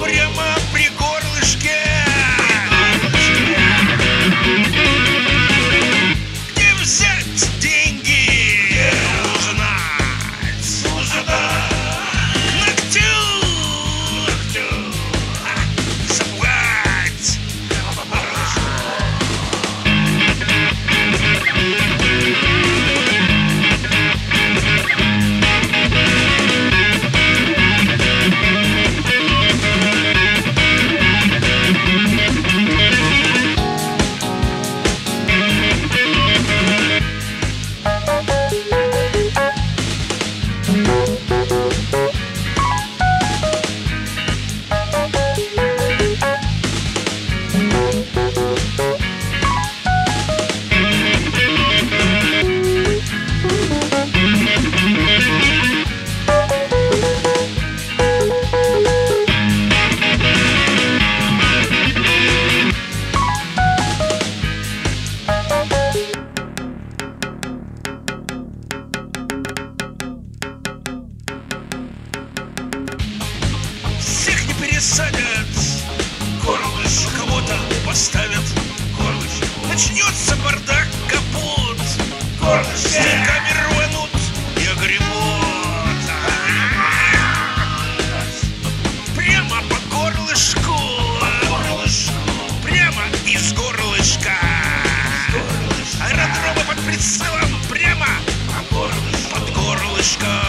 priamar. посадят, горлышко кого-то поставят, горлышко, Начнется бардак, капут, горлышко, стенками рванут и огребут. Прямо по горлышку, по горлышку. прямо из горлышка. Из горлышка. Аэродромы под прицелом, прямо по горлышку. под горлышко.